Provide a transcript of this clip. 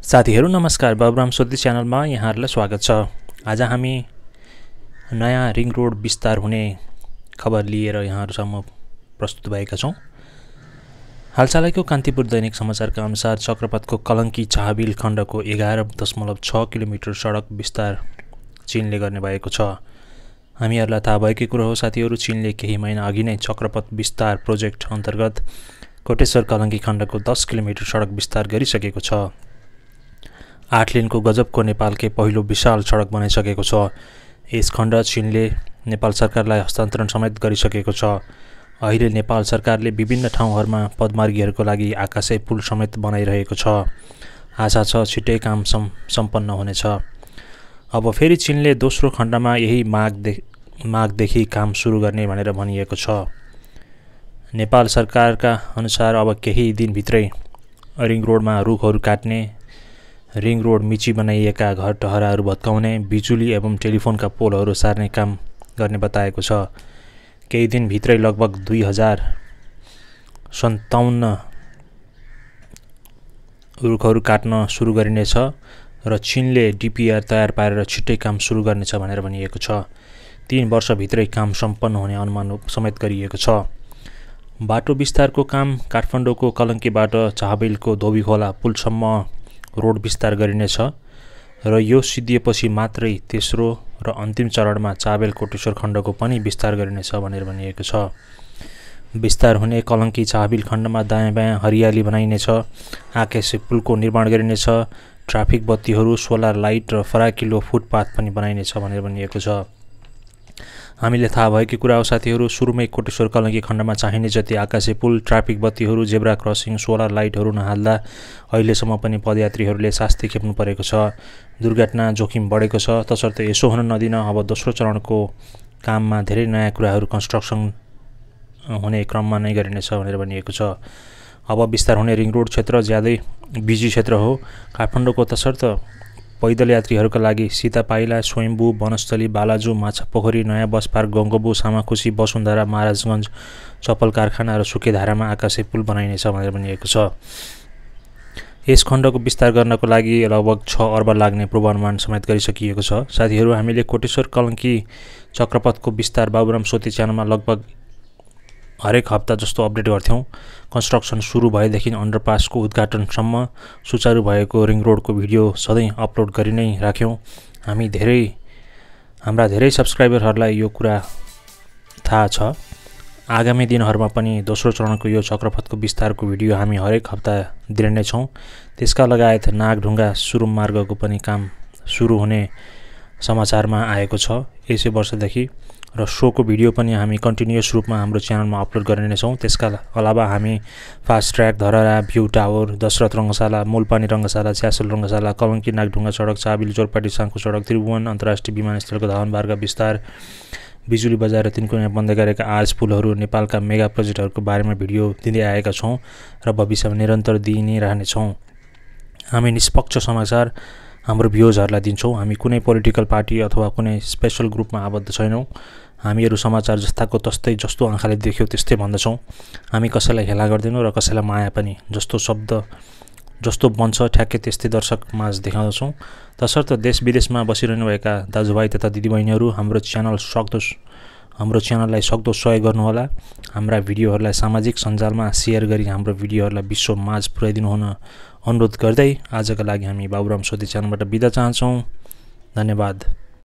साथीहरू नमस्कार। बाबुराम सोधी च्यानलमा यहाँहरूलाई स्वागत छ। आज हामी नयाँ रिङ रोड विस्तार हुने खबर लिएर यहाँहरूसम्म प्रस्तुत भएका छौँ। हालसालैको कान्तिपुर दैनिक समाचारका अनुसार चक्रपथको कलङ्की चाहबिल खण्डको एघार दशमलव छ किलोमिटर सडक विस्तार चिनले गर्ने भएको छ। हामीहरूलाई थाहा भएकै कुरो हो साथीहरू चिनले केही महिना अघि नै चक्रपथ विस्तार प्रोजेक्ट अन्तर्गत कोटेश्वर कलङ्की खण्डको दस किलोमिटर सडक विस्तार गरिसकेको छ। आठ लेनको गजबको नेपालकै पहिलो विशाल सडक बनाइसकेको छ। यस खण्ड चिनले नेपाल सरकारलाई हस्तान्तरण समेत गरिसकेको छ। अहिले नेपाल सरकारले विभिन्न ठाउँहरूमा पदमार्गीहरूको लागि आकाशे पुल समेत बनाइरहेको छ। आशा छ छिट्टै काम सम् सम्पन्न हुनेछ। अब फेरि चिनले दोस्रो खण्डमा यही माघ माघदेखि काम सुरु गर्ने भनेर भनिएको छ। नेपाल सरकारका अनुसार अब केही दिनभित्रै रिङ रोडमा रुखहरू काट्ने रिङ रोड मिची बनाइएका घर टहराहरू भत्काउने बिजुली एवं टेलिफोनका पोलहरू सार्ने काम गर्ने बताएको छ। केही दिनभित्रै लगभग दुई हजार सन्ताउन्न रुखहरू काट्न सुरु गरिनेछ र चिनले डिपिआर तयार पारेर छिट्टै काम सुरु गर्नेछ भनेर भनिएको छ। तिन वर्षभित्रै काम सम्पन्न हुने अनुमान समेत गरिएको छ। बाटो विस्तारको काम काठमाडौँको कलङ्कीबाट चाहबिलको धोबीखोला पुलसम्म रोड विस्तार गरिनेछ र यो सिद्धिएपछि मात्रै तेस्रो र अन्तिम चरणमा चाबेल कोटेश्वर खण्डको पनि विस्तार गरिनेछ भनेर भनिएको छ। विस्तार हुने कलङ्की चाबिल खण्डमा दायाँ बायाँ हरियाली बनाइनेछ आकाशे पुलको निर्माण गरिनेछ ट्राफिक बत्तीहरू सोलर लाइट र फराकिलो फुटपाथ पनि बनाइनेछ भनेर भनिएको छ। हामीले थाहा भएकै कुरा हो साथीहरू सुरुमै कोटेश्वर कलङ्की खण्डमा चाहिने जति आकाशे पुल ट्राफिक बत्तीहरू जेब्रा क्रसिङ सोलर लाइटहरू नहाल्दा अहिलेसम्म पनि पदयात्रीहरूले शास्ति खेप्नु परेको छ। दुर्घटना जोखिम बढेको छ। तसर्थ यसो हुन नदिन अब दोस्रो चरणको काममा धेरै नयाँ कुराहरू कन्स्ट्रक्सन हुने क्रममा नै गरिनेछ भनेर भनिएको छ। अब विस्तार हुने रिङ रोड क्षेत्र ज्यादै बिजी क्षेत्र हो। काठमाडौँको तसर्थ पैदल यात्रीहरूका लागि सीता पाइला स्वयम्भू वनस्थली बालाजु माछा पोखरी नयाँ बस पार्क गङ्गबु सामाखुसी वसुन्धरा महाराजगञ्ज चप्पल कारखाना र सुकेधारामा आकाशे पुल बनाइनेछ भनेर भनिएको छ। यस खण्डको विस्तार गर्नको लागि लगभग छ अर्ब लाग्ने पूर्वानुमान समेत गरिसकिएको छ। साथीहरू हामीले कोटेश्वर कलङ्की चक्रपथको विस्तार बाबुराम सोती च्यानलमा लगभग हरेक हप्ता जस्तो अपडेट गर्थ्यौँ। कन्स्ट्रक्सन सुरु भएदेखि अन्डरपासको उद्घाटनसम्म सुचारु भएको रिङ रोडको भिडियो सधैँ अपलोड गरि नै राख्यौँ। हामी धेरै हाम्रा धेरै सब्सक्राइबरहरूलाई यो कुरा थाहा छ। आगामी दिनहरूमा पनि दोस्रो चरणको यो चक्रपथको विस्तारको भिडियो हामी हरेक हप्ता दिने नै छौँ। त्यसका लगायत नागढुङ्गा सुरुम मार्गको पनि काम सुरु हुने समाचारमा आएको छ। यसै वर्षदेखि र सोको भिडियो पनि हामी कन्टिन्युस रूपमा हाम्रो च्यानलमा अपलोड गर्ने नै छौँ। त्यसका अलावा हामी fast track Dharahara view tower Dasharath Rangasala Mulpani Rangasala Chyasal Rangasala Kalanki Nagdhunga सडक चाबिल चोरपाटी साङ्खु सडक त्रिभुवन अन्तर्राष्ट्रिय विमानस्थलको धावन मार्ग विस्तार बिजुली बजाएर तिनको यहाँ बन्द गरेका आर्ज पुलहरू नेपालका मेगा प्रोजेक्टहरूको बारेमा भिडियो दिँदै आएका छौँ र भविष्यमा निरन्तर दिइ नै रहनेछौँ। हामी निष्पक्ष समाचार हाम्रो भ्युजहरूलाई दिन्छौँ। हामी कुनै पोलिटिकल पार्टी अथवा कुनै स्पेसल ग्रुपमा आबद्ध छैनौँ। हामीहरू समाचार जस्ताको तस्तै जस्तो आँखाले देख्यौँ त्यस्तै भन्दछौँ। हामी कसैलाई हेला गर्दैनौँ र कसैलाई माया पनि जस्तो शब्द जस्तो बन्छ ठ्याक्कै त्यस्तै दर्शक माझ देखाउँदछौँ। तसर्थ देश विदेशमा बसिरहनुभएका दाजुभाइ तथा दिदीबहिनीहरू हाम्रो च्यानल सक्दो हाम्रो च्यानललाई सक्दो सहयोग गर्नुहोला। हाम्रा भिडियोहरूलाई सामाजिक सञ्जालमा सेयर गरी हाम्रो भिडियोहरूलाई विश्व माझ पुर्याइदिनु हुन अनुरोध गर्दै आजका लागि हामी बाबुराम सोधी च्यानलबाट बिदा चाहन्छौँ। धन्यवाद।